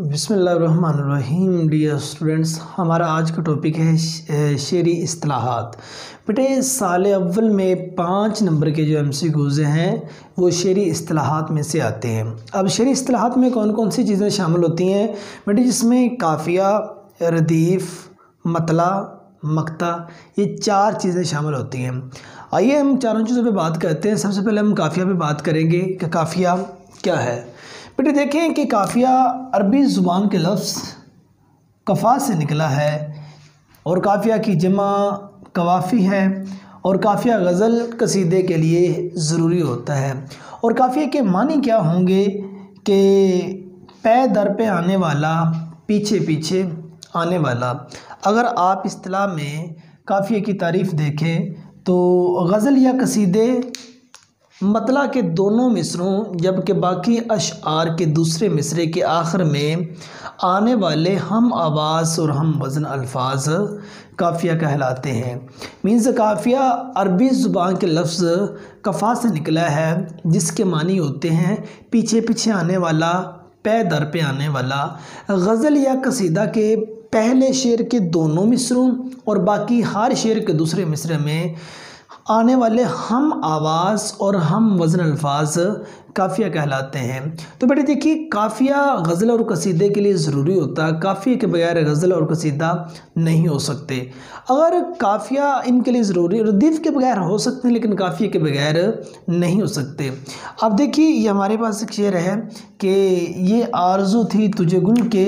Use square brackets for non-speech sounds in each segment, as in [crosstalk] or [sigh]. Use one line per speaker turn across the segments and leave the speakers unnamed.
बिसमीम dear students. हमारा आज का टॉपिक है शेरी असलाहत बेटे, साल अव्वल में पाँच नंबर के जो एम सी गोज़ हैं, वो शेरी असलाहत में से आते हैं। अब शेरी असलाहत में कौन कौन सी चीज़ें शामिल होती हैं? बेटे, जिसमें काफ़िया, रदीफ़, मतला, मकता, ये चार चीज़ें शामिल होती हैं। आइए हम चारों चीज़ों पे बात करते हैं। सबसे पहले हम काफ़िया पे बात करेंगे कि काफ़िया क्या है? बेटे देखें कि काफ़िया अरबी ज़ुबान के लफ्ज़ कफ़ा से निकला है और काफ़िया की जमा कवाफ़ी है और काफ़िया गज़ल कसीदे के लिए ज़रूरी होता है। और काफ़िया के मानी क्या होंगे कि पै दर पे आने वाला, पीछे पीछे आने वाला। अगर आप असलाह में काफ़िया की तारीफ़ देखें तो गज़ल या कसीदे मतला के दोनों मिसरों जबकि बाकी अशार के दूसरे मिसरे के आखिर में आने वाले हम आवाज़ और हम वज़न अल्फाज काफ़िया कहलाते हैं। मीन्स काफ़िया अरबी ज़ुबान के लफ्ज़ कफ़ा से निकला है, जिसके मानी होते हैं पीछे पीछे आने वाला, पै दर पे आने वाला। गज़ल या कसीदा के पहले शेर के दोनों मिसरों और बाकी हर शेर के दूसरे मिसरे में आने वाले हम आवाज़ और हम वज़न अल्फाज काफ़िया कहलाते हैं। तो बेटे देखिए, काफ़िया गज़ल और कसीदे के लिए ज़रूरी होता है काफ़िया के बगैर गज़ल और कसीदा नहीं हो सकते। अगर काफ़िया इनके लिए ज़रूरी रदीफ़ के बगैर हो सकते हैं, लेकिन काफ़िया के बगैर नहीं हो सकते। अब देखिए, ये हमारे पास एक शेर है कि ये आरज़ू थी तुझे गुल के,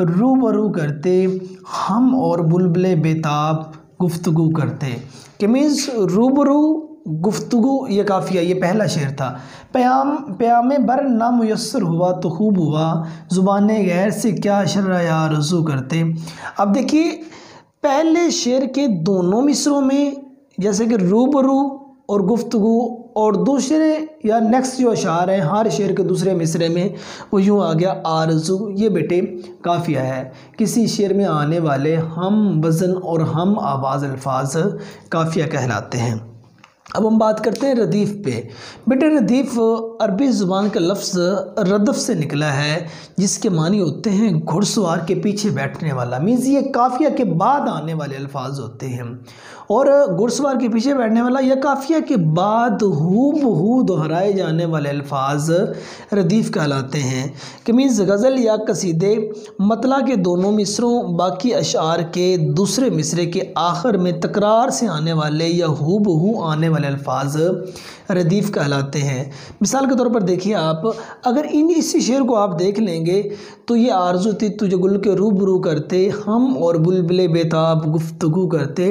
रूबरू करते, हम और बुलबुल बेताब गुफ्तगु करते। कि मीन्स रूबरू गुफ्तगु, ये काफ़िया ये पहला शेर था। प्याम प्याम बर नामयसर हुआ तो खूब हुआ। ज़ुबान गैर से क्या शर्रा या रजू करते। अब देखिए, पहले शेर के दोनों मिसरों में, जैसे कि रूबरू और गुफ्तगु और दूसरे या नेक्स्ट जो अशार है, हर शेर के दूसरे मिसरे में, वो यूँ आ गया, आरज़ू। ये बेटे, काफ़िया है। किसी शेर में आने वाले हम, वज़न और हम आवाज़ अल्फाज काफ़िया कहलाते हैं। अब हम बात करते हैं रदीफ़ पे। बेटे रदीफ़ अरबी ज़ुबान का लफ्ज़ रदफ़ से निकला है, जिसके मानी होते हैं घुड़सवार के पीछे बैठने वाला। मीन्स ये काफ़िया के बाद आने वाले अल्फाज होते हैं। और घुड़सवार के पीछे बैठने वाला या काफ़िया के बाद हु बहू दोहराए जाने वाले अल्फाज रदीफ़ कहलाते हैं। कि मीन्स गज़ल या कसीदे मतला के दोनों मिसरों, बाकी अशार के दूसरे मिसरे के आखिर में तकरार से आने वाले या हु बहू आने वाले अल्फाज रदीफ़ कहलाते हैं। मिसाल के तौर पर देखिए आप, अगर इन इसी शेर को आप देख लेंगे तो ये आरज़ू थी तुझे गुल के रूबरू करते, हम और बुलबुल बेताब गुफ्तगु करते।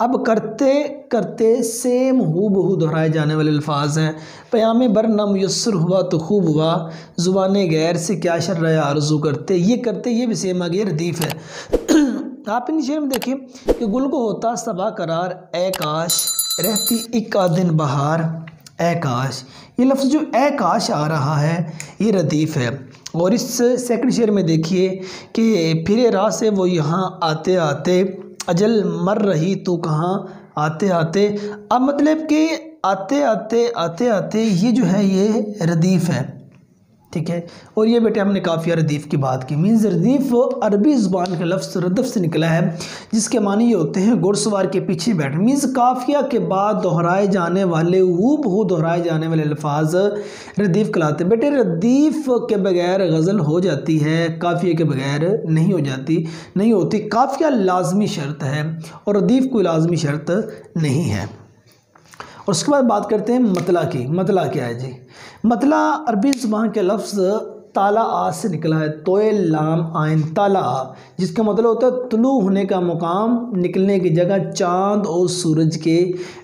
अब करते करते सेम हु बहू दोहराए जाने वाले अल्फाज हैं। प्याम बर न मैसर हुआ तो खूब हुआ, ज़ुबान गैर से क्या शर्र आरज़ू करते। ये करते, ये भी सेम आगे रदीफ़ है। [clears throat] आप इन शेर में देखिए कि गुल को होता सबा करार ए काश। रहती एक दिन बहार। ए काश ये लफ्ज़ जो ए काश आ रहा है, ये रदीफ़ है। और इस सेकंड शेर में देखिए कि फिर राह से वो यहाँ आते आते अजल मर रही तो कहाँ? आते आते अब मतलब कि आते आते आते आते ये जो है, ये रदीफ़ है। ठीक है? और ये बेटे हमने काफ़िया रदीफ़ की बात की। मीन्स रदीफ़ अरबी ज़ुबान का लफ्ज़ रदफ़ से निकला है, जिसके मानी ये होते हैं घुड़सवार के पीछे बैठ। मीन्स काफ़िया के बाद दोहराए जाने वाले वो बहु दोहराए जाने वाले अल्फाज रदीफ़ कहलाते हैं। बेटे रदीफ़ के बगैर गज़ल हो जाती है, काफ़िया के बगैर नहीं हो जाती, नहीं होती। काफ़िया लाजमी शर्त है और रदीफ़ कोई लाजमी शर्त नहीं है। और उसके बाद बात करते हैं मतला की। मतला क्या है जी? मतला अरबी ज़ुबान के लफ्ज़ ताला आ से निकला है तोय लाम आयन ताला आ, जिसका मतलब होता है तुलू होने का मुकाम, निकलने की जगह, चाँद और सूरज के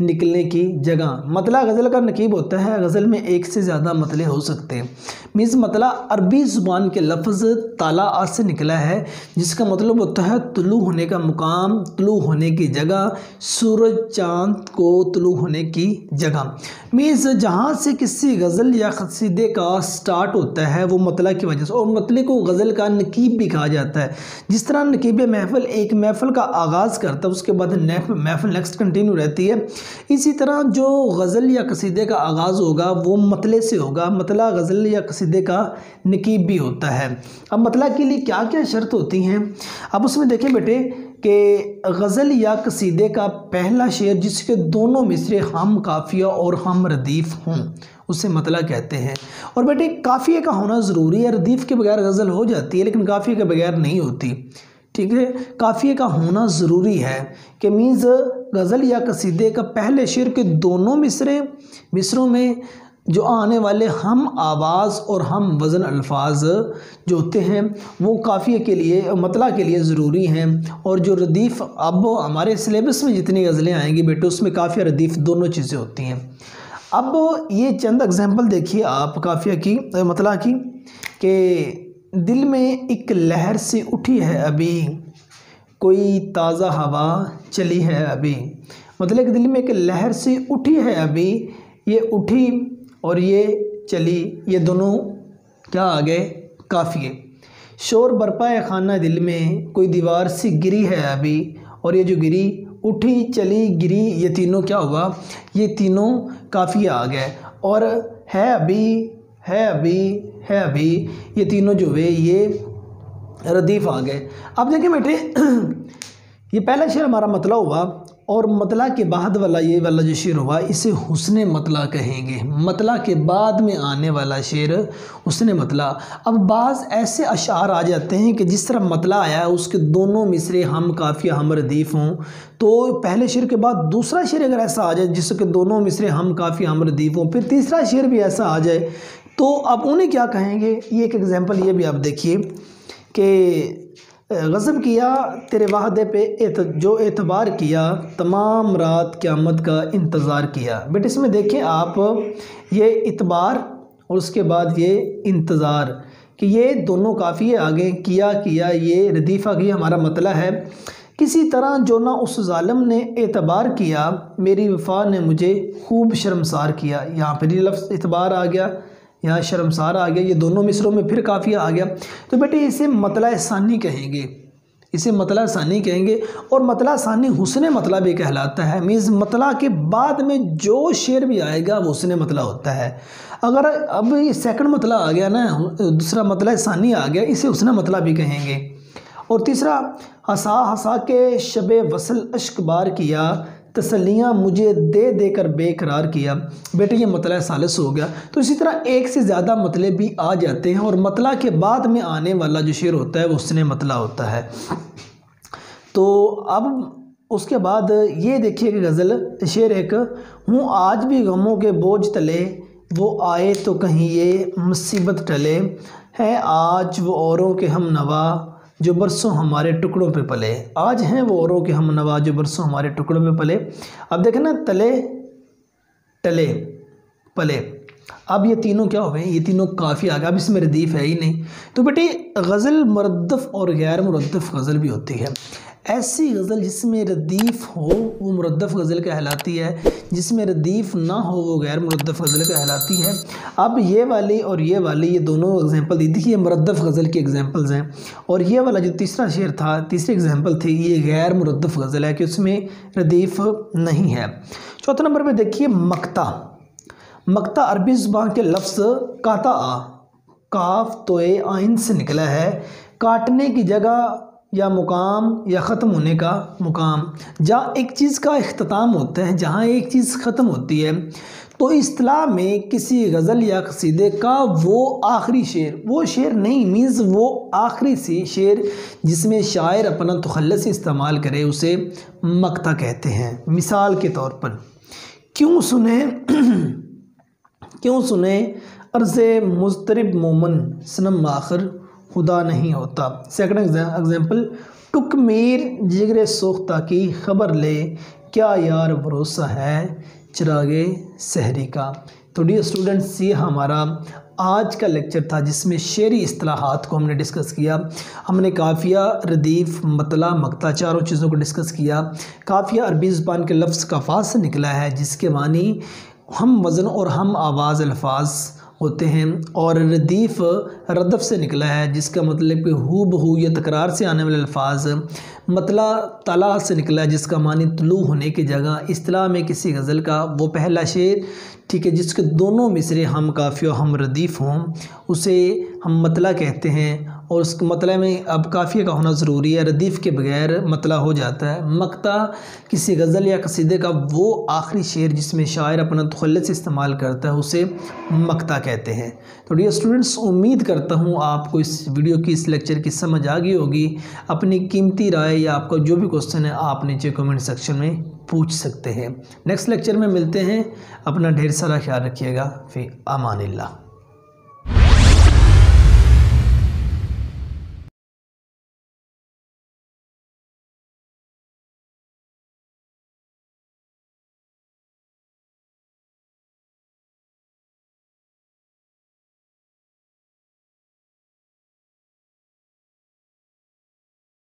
निकलने की जगह। मतला गज़ल का नकीब होता है, गज़ल में एक से ज़्यादा मतले हो सकते हैं। मीन्स मतला अरबी ज़ुबान के लफ्ज़ ताला आ से निकला है, जिसका मतलब होता है तुलू होने का मुकाम, तुलू होने की जगह, सूरज, चाँद को तुलू होने की जगह। मीन्स जहाँ से किसी गज़ल या कसीदे का स्टार्ट होता है, वो मतला की वजह से, और मतले को गज़ल का नकीब भी कहा जाता है। जिस तरह नकीब महफल, एक महफल का आगाज़ करता है, उसके बाद महफल नेक्स्ट कंटिन्यू रहती है। इसी तरह जो गज़ल या कसीदे का आगाज़ होगा, वो मतले से होगा। मतला गज़ल या कसीदे का नकीब भी होता है। अब मतला के लिए क्या क्या शर्त होती हैं? अब उसमें देखें बेटे कि गज़ल या कसीदे का पहला शेर, जिसके दोनों मिसरे हम काफिया और हम रदीफ़ हों। उसे मतला कहते हैं। और बेटे काफ़िए का होना ज़रूरी है। रदीफ़ के बगैर गज़ल हो जाती है, लेकिन काफ़िए के बगैर नहीं होती। ठीक है? काफ़िए का होना ज़रूरी है कि मीज़ गज़ल या कसीदे का पहले शेर के दोनों मिसरे, मिसरों में जो आने वाले हम आवाज़ और हम वज़न अल्फाज जो होते हैं, वो काफ़ी के लिए, मतला के लिए ज़रूरी हैं। और जो रदीफ़, अब हमारे सिलेबस में जितनी गज़लें आएँगी बेटे, उसमें काफ़ी रदीफ़ दोनों चीज़ें होती हैं। अब ये चंद एग्ज़ाम्पल देखिए आप, काफ़िया की, मतला की, कि दिल में एक लहर से उठी है अभी, कोई ताज़ा हवा चली है अभी। मतलब दिल में एक लहर से उठी है अभी, ये उठी और ये चली, ये दोनों क्या आ गए? काफ़िए शोर बरपा खाना दिल में, कोई दीवार सी गिरी है अभी, और ये जो गिरी उठी, चली, गिरी, ये तीनों क्या हुआ? ये तीनों काफ़ी आ गए और है अभी है अभी है अभी, ये तीनों जो हुए ये रदीफ़ आ गए अब देखिए बेटे, [clears throat] ये पहला शेर हमारा मतलब हुआ। और मतला के बाद वाला ये वाला जो शेर हुआ, इसे हुसन मतला कहेंगे। मतला के बाद में आने वाला शेर हुसन मतला। अब बाज़ ऐसे अशार आ जाते हैं कि जिस तरह मतला आया उसके दोनों मिसरे हम काफ़ी हम रदीफ़ हों। तो पहले शेर के बाद दूसरा शेर अगर ऐसा आ जाए, जिसके दोनों मिसरे हम काफ़ी हम रदीफ़ हों, फिर तीसरा शेर भी ऐसा आ जाए तो अब उन्हें क्या कहेंगे? ये एक एग्ज़ाम्पल ये भी आप देखिए कि गज़ब किया तेरे वादे पे एत, जो एतबार किया तमाम रात क़्यामत का इंतज़ार किया। बेटे इसमें देखें आप ये इतबार और उसके बाद ये इंतज़ार कि ये दोनों काफ़ी आगे किया किया ये रदीफ़ा की हमारा मतला है। किसी तरह जो ना उस ालम ने एतबार किया मेरी वफा ने मुझे खूब शर्मसार किया। यहाँ पर ये लफ्ज़ एतबार आ गया। यहाँ शर्मसार आ गया। ये दोनों मिसरों में फिर काफ़ी आ गया। तो बेटे इसे मतला सानी कहेंगे। इसे मतला सानी कहेंगे और मतला सानी हुसन मतला भी कहलाता है। मीज़ मतला के बाद में जो शेर भी आएगा, वो हुसन मतला होता है। अगर अब ये सेकंड मतला आ गया ना, दूसरा मतला सानी आ गया, इसे हुसन मतला भी कहेंगे। और तीसरा, हंसा हंसा के शब वसल अश्क बार किया। तसलियाँ मुझे दे दे कर बेकरार किया। बेटे, ये मतला सालस हो गया। तो इसी तरह एक से ज़्यादा मतले भी आ जाते हैं और मतला के बाद में आने वाला जो शेर होता है, वो उसने मतला होता है। तो अब उसके बाद ये देखिए कि गज़ल, शेर एक, हूँ, आज भी गमों के बोझ तले, वो आए तो कहीं ये मुसीबत टले। हैं, आज वो औरों के हम नवा जो बरसों हमारे टुकड़ों पे पले। आज हैं वो औरों के हम नवा जो बरसों हमारे टुकड़ों पे पले। अब देखें ना, तले, टले, पले। अब ये तीनों क्या हो गए? ये तीनों काफ़ी आ गए अब इसमें रदीफ़ है ही नहीं। तो बेटे, गज़ल मरदफ़ और गैर मुरदफ़ गज़ल भी होती है। ऐसी गज़ल जिसमें रदीफ़ हो, वो मुरदफ़ गज़ल कहलाती है। जिसमें रदीफ़ ना हो, वो गैर मुरदफ़ गज़ल कहलाती है। अब ये वाली और ये वाली, ये दोनों एग्जांपल दी। थी ये मुरदफ़ गज़ल की एग्जांपल्स हैं। और ये वाला जो तीसरा शेर था, तीसरी एग्जांपल थी, ये गैर मुरदफ़ गज़ल है कि उसमें रदीफ़ नहीं है। चौथे नंबर पर देखिए, मकता। मकता अरबी ज़ुबान के लफ्ज़ काता आ। काफ तो आइन से निकला है। काटने की जगह या मुकाम या ख़त्म होने का मुकाम। जहाँ एक चीज़ का अख्ताम होता है, जहाँ एक चीज़ ख़त्म होती है तो इस्तलाह में किसी गज़ल या कसीदे का वो आखिरी शेर, वो शेर नहीं, मीन्स वो आखिरी सी शेर जिसमें शायर अपना तखलस इस्तेमाल करे, उसे मकता कहते हैं। मिसाल के तौर पर, क्यों सुने [clears throat] क्यों सुने अर्ज़ मुस्तरब मोमन, सनम आखिर खुदा नहीं होता। सेकंड एग्जांपल टुक मीर जिगर सोख्ता की खबर ले, क्या यार भरोसा है चिरागे सहरी का? तो डी स्टूडेंट्स ये हमारा आज का लेक्चर था जिसमें शेरी असलाहत को हमने डिस्कस किया। हमने काफ़िया, रदीफ़, मतला, मकता चारों चीज़ों को डिस्कस किया। काफ़िया अरबी ज़ुबान के लफ्ज़ कफ़ाज से निकला है, जिसके मानी हम वज़न और हम आवाज़ अल्फाज होते हैं और रदीफ़ रदफ से निकला है, जिसका मतलब कि हु बहू या तकरार से आने वाले अल्फाज मतला तला से निकला है, जिसका मानी तलू होने की जगह। असलाह में किसी गज़ल का वो पहला शेर, ठीक है, जिसके दोनों मिसरे हम काफ़ी हम रदीफ़ हों, उसे हम मतला कहते हैं। और उस मतला में अब काफ़िया का होना ज़रूरी है। रदीफ़ के बगैर मतला हो जाता है। मकता किसी गज़ल या कसीदे का वो आखिरी शेर जिसमें शायर अपना तखलत इस्तेमाल करता है, उसे मकता कहते हैं। तो डियर स्टूडेंट्स उम्मीद करता हूँ आपको इस वीडियो की, इस लेक्चर की समझ आ गई होगी। अपनी कीमती राय या आपका जो भी क्वेश्चन है, आप नीचे कमेंट सेक्शन में पूछ सकते हैं। नेक्स्ट लेक्चर में मिलते हैं। अपना ढेर सारा ख्याल रखिएगा। फिर अमान